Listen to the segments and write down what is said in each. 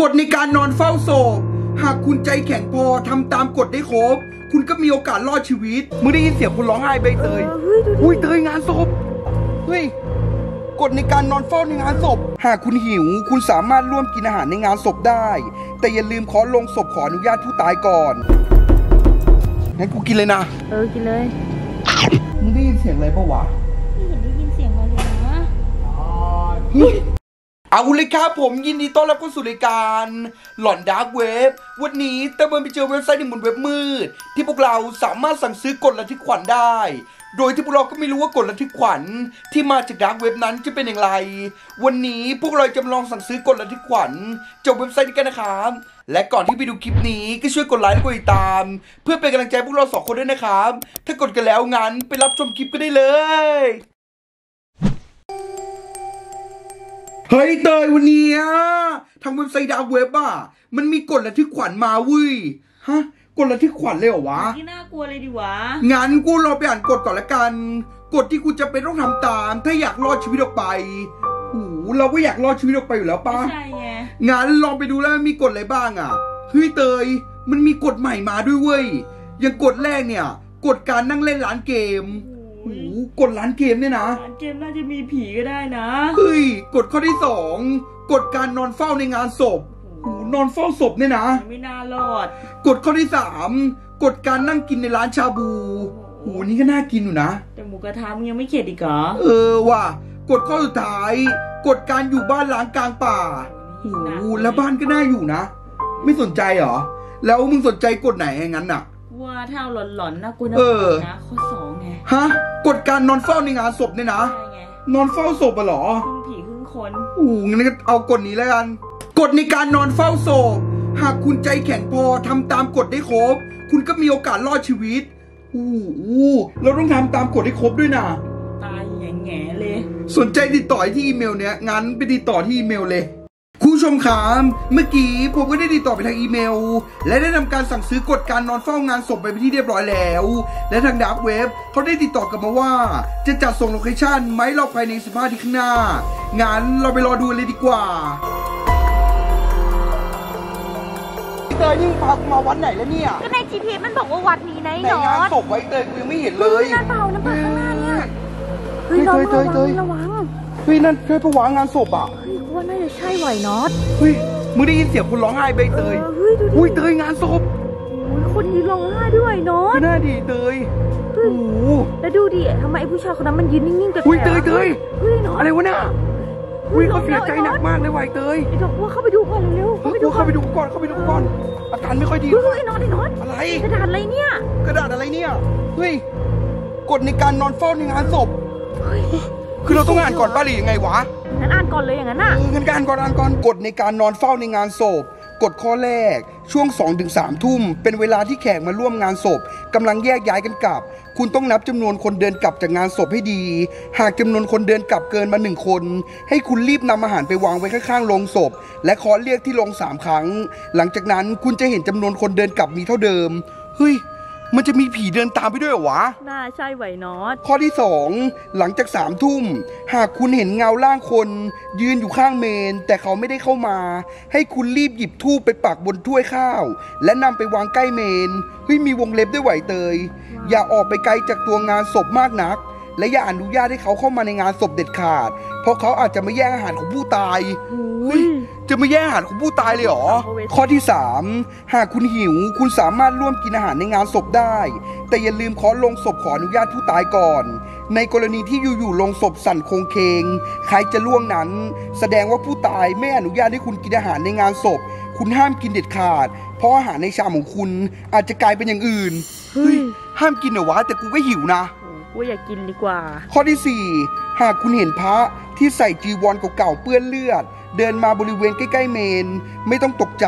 กฎในการนอนเฝ้าศพหากคุณใจแข็งพอทำตามกฎได้ครบ คุณก็มีโอกาสรอดชีวิตมึงได้ยินเสียงคนร้องไห้ใบเตยเฮ้ยดูดิอุ้ยเตยงานศพเฮ้ยกฎในการนอนเฝ้าในงานศพ หากคุณหิว คุณสามารถร่วมกินอาหารในงานศพได้ แต่อย่าลืมขอลงศพขออนุญาตผู้ตายก่อนงั้นกูกินเลยนะ เออ กินเลยมึงได้ยินเสียงอะไรปะวะไม่เห็นได้ยินเสียงอะไรเลยนะ เอาเลยครับผมยินดีต้อนรับเข้าสู่รายการหลอนดาร์กเว็บวันนี้เตยเบิร์นไปเจอเว็บไซต์หนึ่งบนเว็บมืด ที่พวกเราสามารถสั่งซื้อกฎระทึกขวัญได้ โดยที่พวกเราก็ไม่รู้ว่ากฎระทึกขวัญที่มาจาก dark web นั้นจะเป็นอย่างไร วันนี้พวกเราจะลองสั่งซื้อกฎระทึกขวัญจากเว็บไซต์นี้กันนะครับและก่อนที่ไปดูคลิปนี้ก็ช่วยกดไลค์และกดติดตาม เพื่อเป็นกำลังใจพวกเราสองคนด้วยนะครับถ้ากดกันแล้วงั้นไปรับชมคลิปกันได้เลย เฮ้ยเตยวันเนี้ยทางเว็บไซต์ดาวเว็บอะมันมีกฎระทึกขวัญมาเว้ยฮะกฎระทึกขวัญเลยเหรอวะที่น่ากลัวเลยดิวะงั้นกูรอไปอ่านกฎก่อนละกันกฎที่กูจะเป็นต้องทำตาม ถ้าอยากรอดชีวิตออกไปหูเราก็อยากรอดชีวิตออกไปอยู่แล้วปะใช่ไงงั้นลองไปดูแล้วมันมีกฎอะไรบ้างอะเฮ้ยเตย มันมีกฎใหม่มาด้วยเว้ยอย่างกฎแรกเนี่ยกฎการนั่งเล่นร้านเกมโอ้หูย กฎร้านเกมเนี่ยนะ ร้านเกมน่าจะมีผีก็ได้นะ เฮ้ยกฎข้อที่สองกฎการนอนเฝ้าในงานศพหูนอนเฝ้าศพเนี่ยนะ ไม่น่ารอดกฎข้อที่สามกฎการนั่งกินในร้านชาบูหูนี่ก็น่ากินอยู่นะ แต่หมูกระทะมึงยังไม่เข็ดอีกเหรอ เออว่ะกฎข้อสุดท้ายกฎการอยู่บ้านล้างกลางป่าหูแล้วบ้านก็น่าอยู่นะ ไม่สนใจเหรอ แล้วมึงสนใจกฎไหนอย่างนั้นน่ะ ว่าถ้าเอาหลอนๆนะกูน่าเออ นะข้อสองไงฮะกฎการนอนเฝ้าในงานศพเนี่ยนะ ใช่ไงนอนเฝ้าศพอะเหรอครึ่งผีครึ่งคนอู้งั้นก็เอากฎนี้แล้วกัน กฎในการนอนเฝ้าศพ หากคุณใจแข็งพอทำตามกฎได้ครบ คุณก็มีโอกาสรอดชีวิต อู้อู้เราต้องทำตามกฎให้ครบด้วยนะ ตายแง่แง่ๆเลย สนใจติดต่อที่อีเมลเนี้ยงั้นไปติดต่อที่อีเมลเลย คุณผู้ชมครับเมื่อกี้ผมก็ได้ติดต่อไปทางอีเมล และได้ทำการสั่งซื้อกฎการนอนเฝ้างานศพไปเป็นที่เรียบร้อยแล้ว และทาง dark web เขาได้ติดต่อกลับมาว่า จะจัดส่ง location ให้เราภายใน15นาทีข้างหน้า งั้นเราไปรอดูเลยดีกว่าเตยนี่พากูมาวัดไหนแล้วเนี่ยก็ใน GPS มันบอกว่าวัดนี้นะไอ้ไหนน็องานตศพไว้เตยกูยังไม่เห็นเลยนั่นเปล่านั่นเปล่าข้างหน้าเนี่ยเฮ้เฮ้ยยน้องเตระยวัเตยงระวังเฮ้ยนั่นใช่ปะวะงานศพอะเฮ้ยกู ว่าน่าจะใช่ไหวน็อตเฮ้ยมึงได้ยินเสียงคนร้องไห้ใบเตยเออเฮ้ยดูดิอุ้ยเตยงานศพโอ้ยคนยืนร้องไห้ด้วยน็อก็ตน่าดีเตยเฮ้โอ้ยโหแล้วดูดิทำไมไอ้ผู้ชายคนนั้นมันยืนนิ่งๆแปลกๆอุ้ยเตยเตยเฮ้ยน็อตอะไรวะเนี่ยอุ้ยเขาเสียใจหนักมากเลยว่ะไอ้เตยไอ้ดอกว่าเข้าไปดูก่อนเร็วๆเฮ้เข้ายไปดูเข้าก่อนไปดูก่อนเข้าไปดูก่อน อาการไม่ค่อยดีเฮ้ยเฮ้ยไอ้น็อตไอ้น็อตอะไรกระดาษอะไรเนี่ย กระดาษอะไรเนี่ยเฮ้ยกฎในการนอนเฝ้าในงานศพเฮ้ย คือเราต้องอ่านก่อนป้าหรือยังไงวะงั้นอ่านก่อนเลยอย่างนั้นน่ะเอองั้นการก่อนอ่านก่อนกฎในการนอนเฝ้าในงานศพกฎข้อแรก ช่วง2อถึงสทุ่ม เป็นเวลาที่แขกมาร่วมงานศพกำลังแยกย้ายกันกลับ คุณต้องนับจำนวนคนเดินกลับจากงานศพให้ดี หากจำนวนคนเดินกลับเกินมาหนึ่งคน ให้คุณรีบนำอาหารไปวางไว้ข้างๆโรงศพ และเคาะเรียกที่โรงสามครั้ง หลังจากนั้นคุณจะเห็นจำนวนคนเดินกลับมีเท่าเดิมเฮ้ย มันจะมีผีเดินตามไปด้วยเหรอวะ น่าใช่ไหวน็อตข้อที่ 2 หลังจากสามทุ่ม หากคุณเห็นเงาร่างคน ยืนอยู่ข้างเมน แต่เขาไม่ได้เข้ามา ให้คุณรีบหยิบทูบไปปักบนถ้วยข้าว และนำไปวางใกล้เมนเฮ้ยมีวงเล็บด้วยไหวเตย อย่าออกไปไกลจากตัวงานศพมากนัก และอย่าอนุญาตให้เขาเข้ามาในงานศพเด็ดขาด เพราะเขาอาจจะมาแย่งอาหารของผู้ตายโอ้ย จะมาแย่งอาหารของผู้ตายเลยเหรอเอาไว้ข้อที่ 3 หากคุณหิว คุณสามารถร่วมกินอาหารในงานศพได้ แต่อย่าลืมขอลงศพขออนุญาตผู้ตายก่อน ในกรณีที่อยู่ๆลงศพสั่นโครงเคง ใครจะล่วงนั้น แสดงว่าผู้ตายไม่อนุญาตให้คุณกินอาหารในงานศพ คุณห้ามกินเด็ดขาด เพราะอาหารในชามของคุณอาจจะกลายเป็นอย่างอื่น เฮ้ย ห้ามกินเหรอวะ แต่กูก็หิวนะโอ้กูอยากกินดีกว่า ข้อที่ 4 หากคุณเห็นพระที่ใส่จีวรเก่าๆเปื้อนเลือด เดินมาบริเวณใกล้ๆเมน ไม่ต้องตกใจ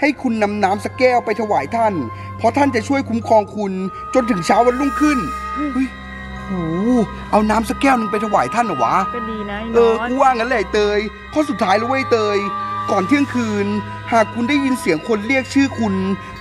ให้คุณนำน้ำสักแก้วไปถวายท่าน เพราะท่านจะช่วยคุ้มครองคุณจนถึงเช้าวันรุ่งขึ้นเฮ้ยโหเอาน้ำสักแก้วหนึงไปถวายท่านเหรอวะ ก็ดีนะไอ้เอน็ออตกูว่างั้นแหละไอ้เตยข้อสุดท้ายแล้วเว้ยเตย ก่อนเที่ยงคืน หากคุณได้ยินเสียงคนเรียกชื่อคุณ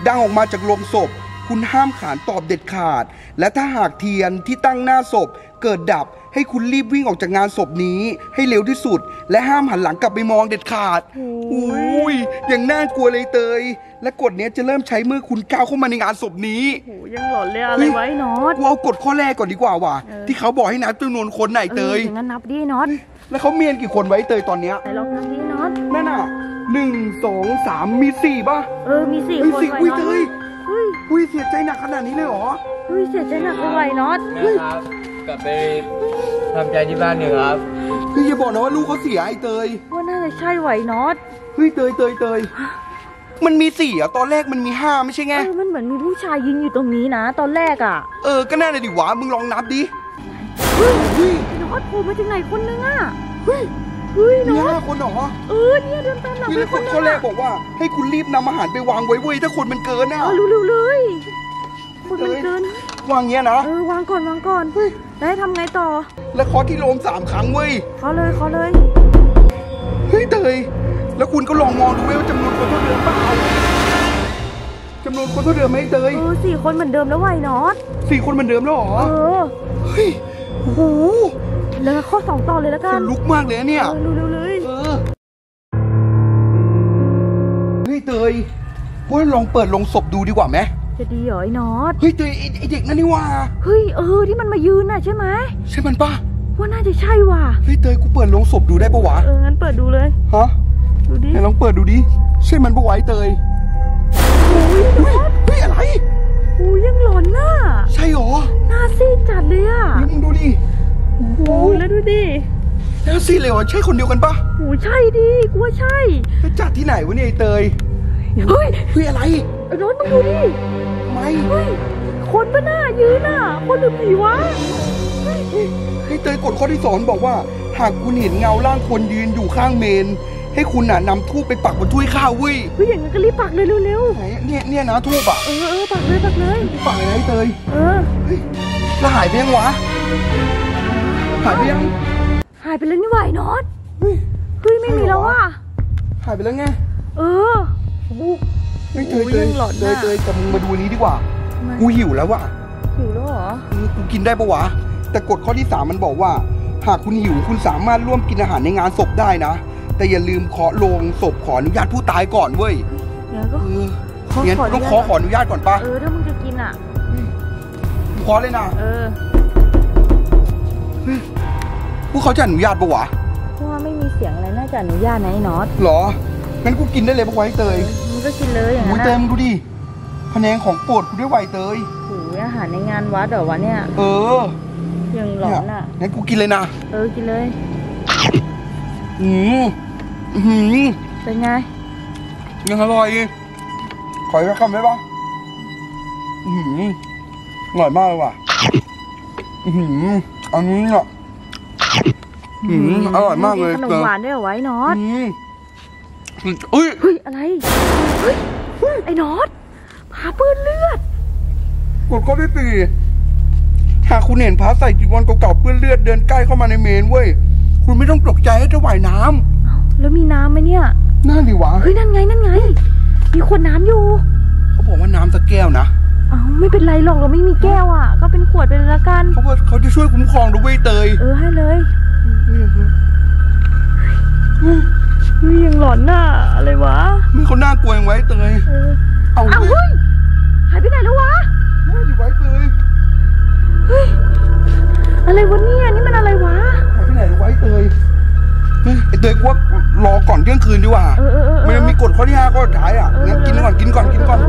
ดังออกมาจากโลงศพ คุณห้ามขานตอบเด็ดขาด และถ้าหากเทียนที่ตั้งหน้าศพเกิดดับ ให้คุณรีบวิ่งออกจากงานศพนี้ ให้เร็วที่สุด และห้ามหันหลังกลับไปมองเด็ดขาดโอ้ยโอ้ยยังน่ากลัวเลยเตย และกฎเนี้ยจะเริ่มใช้เมื่อคุณก้าวเข้ามาในงานศพนี้โหยังหลอนเลยอะไรไว้น็อตกูเอากฎข้อแรกก่อนดีกว่าว่ะเออที่เขาบอกให้นับจำนวนคนไหนเตยอออย่างนั้นนับดิน็อตแล้วเขาเมียนกี่คนไว้เตยตอนเนี้ยไหนลองนับดิน็อตนั่นน่ะหนึ่งสองสามมีสี่ป่ะเออมีสี่เฮ้ยคนสี่ไว้อุ้ยน็อตเตยเฮ้ยอุ้ยเสียใจหนักขนาดนี้เลยเหรอเฮ้ยเสียใจหนักเลยไว้น็อตแม่ครับกลับไป ทำใจที่บ้านเถอะครับเฮ้ยอย่าบอกนะว่าลูกเขาเสียไอ้เตย ว่าน่าจะใช่ไหวน็อตเฮ้ยเตยเตยเตยมันมีสี่อะตอนแรกมันมีห้าไม่ใช่ไงเออมันเหมือนมีผู้ชายยืนอยู่ตรงนี้นะ ตอนแรกอะ เออก็น่าเลยดิวะมึงลองนับดิเฮ้ยน็อตโผล่มาจากไหนคนนึงอะเฮ้ยเฮ้ยมีน็อตห้าคนเหรอเออเนี่ยเดินตามหลังนี่ไปแล้วคกนฎนึข้องแรกอะบอกว่า ให้คุณรีบนำอาหารไปวางไว้เว้ยถ้าคนมันเกินน่ะเออเร็วๆเลยคนมันเกินวางเงี้ยนะเออวางก่อนวางก่อนแล้วให้ทำไงต่อ แล้วเคอที่โลมสามครั้งเว้ยขอเลยขอเลย เฮ้ยเตยแล้วคุณก็ลองมองดูเว้ยว่าจำนวนคนเท่าเดิมเปล่าจำนวนคนเท่าเดิมไหมเตยเออสี่คนเหมือนเดิมแล้วไหวน็อตสี่คนเหมือนเดิมแล้วเหรอ เออเฮ้ยโอ้โหแล้วข้อสองต่อเลยแล้วขกันนลุกมากเลยนะเนี่ย เออเร็วๆเลยเออ เฮ้ยเตยว่าลองเปิดลงศพดูดีกว่าไหม จะดีเหรอไอ้น็อตเฮ้ยเตยไอ้ไอเด็กนั่นนี่ว่าเฮ้ยเออที่มันมายืนน่ะใช่ไหมใช่มันปะว่าน่าจะใช่ว่ะเฮ้ยเตยกูเปิดลงศพดูได้ปะวะเอองั้นเปิดดูเลยฮะดูดิไหนลองเปิดดูดิใช่มันปะวะไอ้เตยเฮ้ยเฮ้ยอะไรโอ้ยยังหลอนน่ะใช่หรอหน้าซีดจัดเลยอะแล้วมึงดูดิโอ้ยแล้วดูดิแล้วสิเลยเหรอใช่คนเดียวกันปะโอ้ยใช่ดิกูว่าใช่แล้วจัดที่ไหนวะเนี่ยไอ้เตย เฮ้ยเฮ้ยอะไรไอ้น็อตมึงดูดิไม่เฮ้ยคนปะหน้ายืนน่ะ คนหรือผีวะเฮ้ยเตยกฎข้อที่สอนบอกว่า หากคุณเห็นเงาร่างคนยืนอยู่ข้างเมน ให้คุณน่ะนำทูบไปปักบนถ้วยข้าวเว้ยเฮ้ยอย่างนั้นก็รีบปักเลยเร็วไหนเนี่ยเนี่ยนะทูบอะๆเออเออปักเลยปักเลย ปักเลยนะไอ้เตยเออ เฮ้ยแล้วหายไปยังวะหายไปยังหายไปแล้วนี่ไหวน็อตเฮ้ยเฮ้ยไม่มีแล้วว่ะหายไปแล้วไง เออ เฮ้ยเตยโอ้ยเตยยังหลอนเตยน่ะเตยแต่มึงมาดูนี้ดีกว่าทำไมกูหิวแล้วว่ะ หิวแล้วเหรอเออกูกินได้ปะวะ แต่กฎข้อที่สามมันบอกว่า หากคุณหิวคุณสามารถร่วมกินอาหารในงานศพได้นะ แต่อย่าลืมเคาะโลงศพขออนุญาตผู้ตายก่อนเว้ยเดี๋ยวก็เออของั้นขออนุญาตต้องขอขออนุญาตก่อนปะเออถ้ามึงจะกินอะกูขอเลยนะ เออพวกเขาจะอนุญาตปะวะเพราะว่าไม่มีเสียงอะไรน่าจะอนุญาตนะไอ้น็อตหรอ งั้นกูกินได้เลยปะวะไอ้เตยมึงก็กินเลยอย่างหูนั้นยเตยอะมึงดูดิพะแนงของโปรดกูด้วยไวเตยโอ้ยอาหารในงานวัดเหรอวะเนี่ย เออยังหลอนอะ งั้นกูกินเลยนะ เออ กินเลย อืมอือหือเป็นไง ยังอร่อยขออีกสักคำได้ปะอือหืออร่อยมากเลยว่ะ อือหืออันนี้อะอือหืออร่อยมากเลยขนมเตยหวานด้วยเหรอไวะไอ้น็อตอืม เอ้ยเฮ้ยอะไรเฮ้ยไอ้น็อตพาเปื้อนเลือดกดข้อที่สี่หากคุณเห็นพระใส่จีวรเก่าๆเปื้อนเลือดเดินใกล้เข้ามาในเมนเว้ยคุณไม่ต้องตกใจให้ถวายน้ำเอ้าแล้วมีน้ำไหมเนี่ยน่าดีวะเฮ้ยนั่นไงนั่นไง มีขวดน้ำอยู่เขาบอกว่าน้ำสักแก้วนะเอ้าไม่เป็นไรหรอกเราไม่มีแก้วอะ ก็เป็นขวดไปเลยละกันเขาบอกเขาจะช่วยคุ้มครองดูเว้ยเตยเออให้เลย เฮ้ยยังหลอนน่ะอะไรวะมึงเขาน่ากลัวยังไว้เตยเออเอาอ้าวเว้ยเฮ้ยหายไปไหนแล้ววะน่าดีไว้เตยเฮ้ยอะไรวะเนี่ยนี่มันอะไรวะหายไปไหนไว้เตยเฮ้ยไอเตยกูว่ารอก่อนเที่ยงคืนดีกว่าเออเออเออเออมันยังมีกฎข้อที่ห้าข้อสุดท้ายอะเอองั้นกินก่อนกินก่อนกินก่อน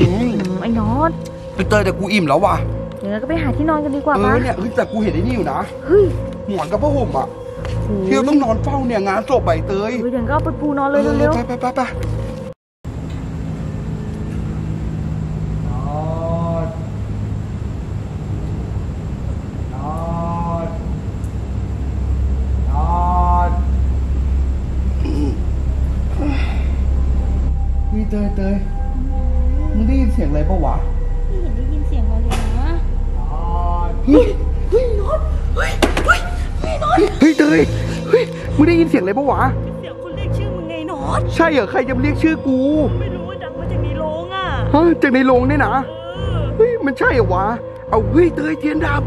อืมอืมไอ้น็อตไอเตยแต่กูอิ่มแล้วว่ะเดี๋ยวเราก็ไปหาที่นอนกันดีกว่าเอปะอเนี่ยเฮ้ยแต่กูเห็นไอ้นี่อยู่นะ เฮ้ย หมอนกับผ้าห่มอะโอ้ยที่เราต้องนอนเฝ้าเนี่ยงานศพใบเตยเฮ้ยเดี๋ยวก็เอาไปปูนอนเลยเร็วไปไปไปไปนี่เมึงได้ยินเสียงอะไรปะวะ เสียงคนเรียกชื่อมึงไงน็อตใช่เหรอใครจะมาเรียกชื่อกูไม่รู้ว่าดังมาจากในโรงอะฮะจากในโรงเนี่ยนะเออเฮ้ยมันใช่เหรอวะ เอาเฮ้ยเตยเทียนดับ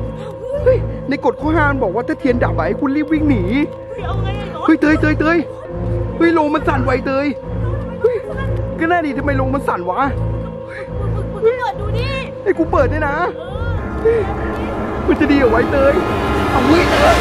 เฮ้ยในกฎข้อห้ามบอกว่าถ้าเทียนดับอะให้คุณรีบวิ่งหนีเอาไงไอ้น็อตเฮ้ยเตยเตยเตยเฮ้ยลงมันสั่นไวเตยเฮ้ยก็น่าดีทำไมลงมันสั่นวะมึงเปิดดูดิให้กูเปิดด้วยนะมันจะดีเหรอไวะไอ้เตยเอาเฮ้ยเตย